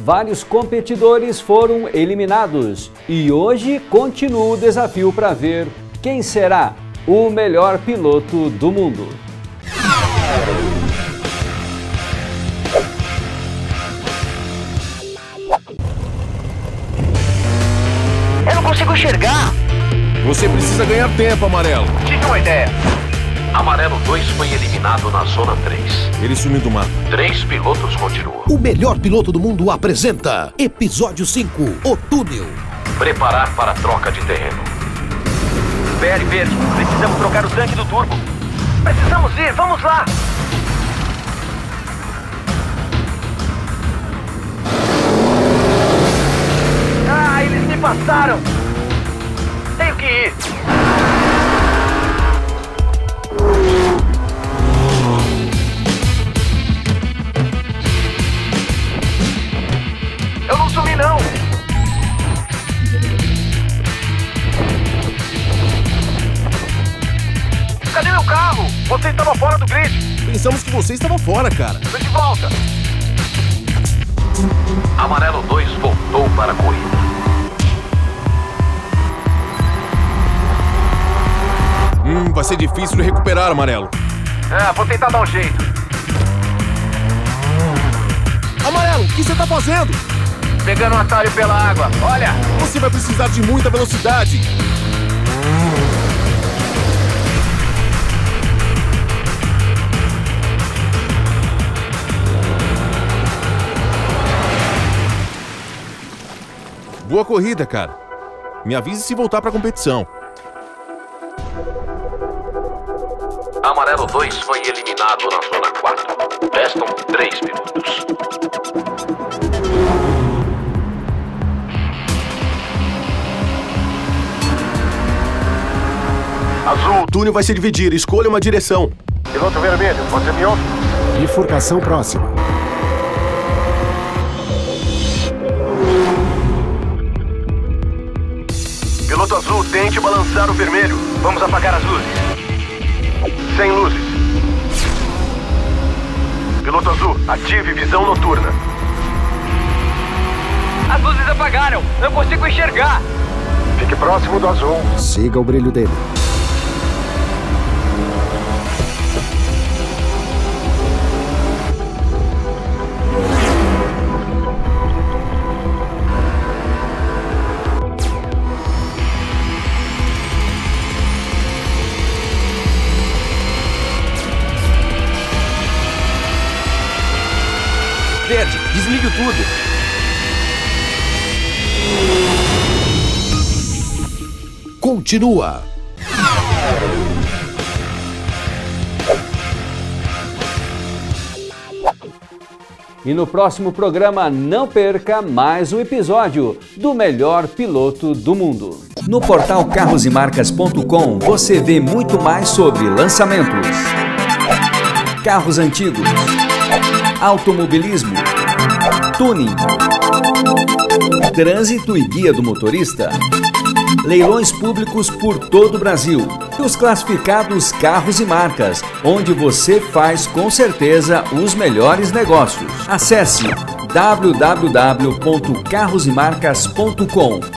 vários competidores foram eliminados e hoje continua o desafio para ver quem será o melhor piloto do mundo. Eu não consigo enxergar. Você precisa ganhar tempo, Amarelo. Tive uma ideia. Amarelo 2 foi eliminado na zona 3. Ele sumiu do mapa. Três pilotos continuam. O melhor piloto do mundo apresenta Episódio 5 O Túnel. Preparar para a troca de terreno. Verde, verde. Precisamos trocar o tanque do turbo. Precisamos ir, vamos lá. Ah, eles me passaram. Tenho que ir. Carro? Você estava fora do grid. Pensamos que você estava fora, cara. Tô de volta. Amarelo 2 voltou para a corrida. Hum, vai ser difícil de recuperar, Amarelo. Ah, vou tentar dar um jeito. Amarelo, o que você tá fazendo? Pegando um atalho pela água. Olha, Você vai precisar de muita velocidade. Boa corrida, cara. Me avise se voltar pra competição. Amarelo 2 foi eliminado na zona 4. Restam três pilotos. Azul, o túnel vai se dividir. Escolha uma direção. piloto vermelho, você me ouve? Bifurcação próxima. Tente balançar o vermelho. Vamos apagar as luzes. Sem luzes. Piloto azul, ative visão noturna. As luzes apagaram. Não consigo enxergar. Fique próximo do azul. Siga o brilho dele. Verde, desligue tudo. Continua. E no próximo programa não perca mais um episódio do melhor piloto do mundo. No portal carrosemarcas.com você vê muito mais sobre lançamentos, carros antigos, automobilismo, tuning, trânsito e guia do motorista, leilões públicos por todo o Brasil. E os classificados carros e marcas, onde você faz com certeza os melhores negócios. Acesse www.carrosemarcas.com